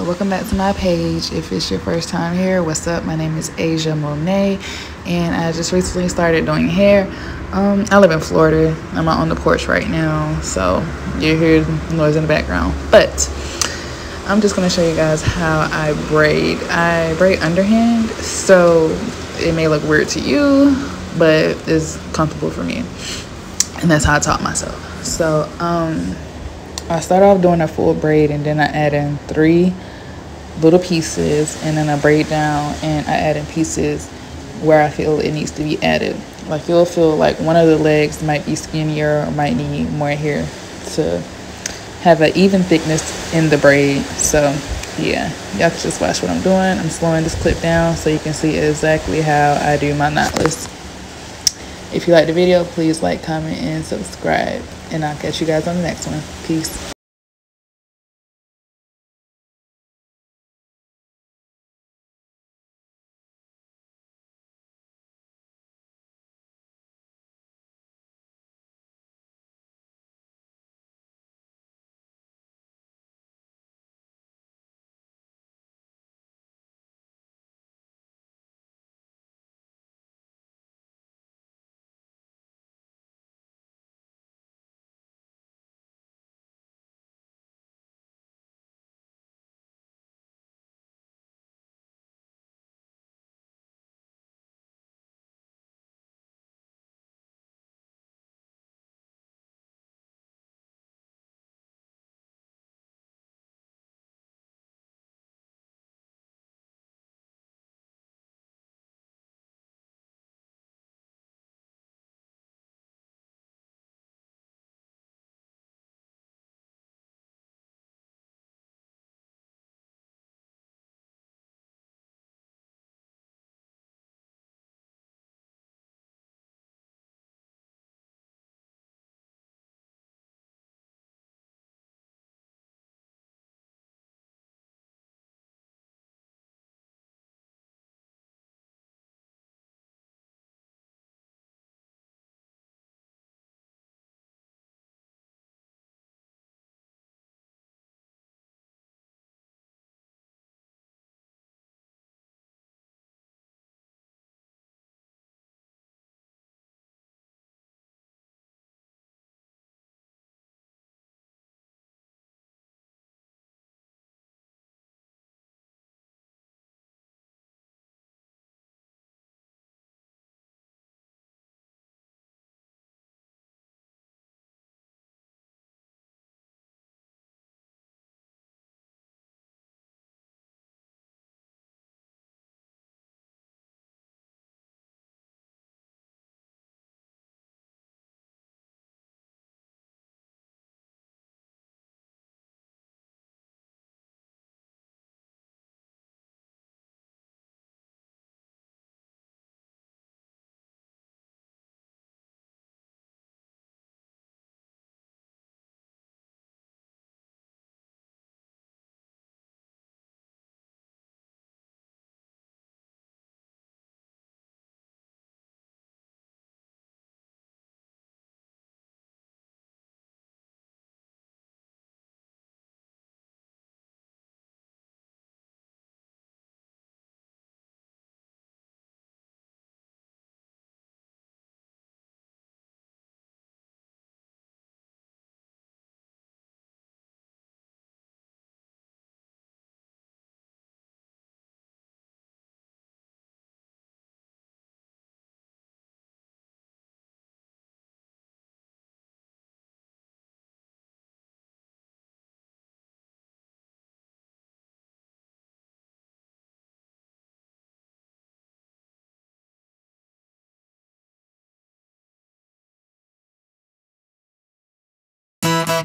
so welcome back to my page. If it's your first time here what's up? My name is Asia Mone't and i just recently started doing hair. Um, i live in florida. I'm out on the porch right now so you hear noise in the background. But i'm just going to show you guys how i braid. I braid underhand so it may look weird to you but it's comfortable for me. And that's how i taught myself. So um I start off doing a full braid and then I add in three little pieces and then I braid down and I add in pieces where I feel it needs to be added. Like you'll feel like one of the legs might be skinnier or might need more hair to have an even thickness in the braid. So yeah, y'all can just watch what I'm doing. I'm slowing this clip down so you can see exactly how I do my knotless. If you like the video, please like, comment, and subscribe. And I'll catch you guys on the next one. Peace.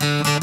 Música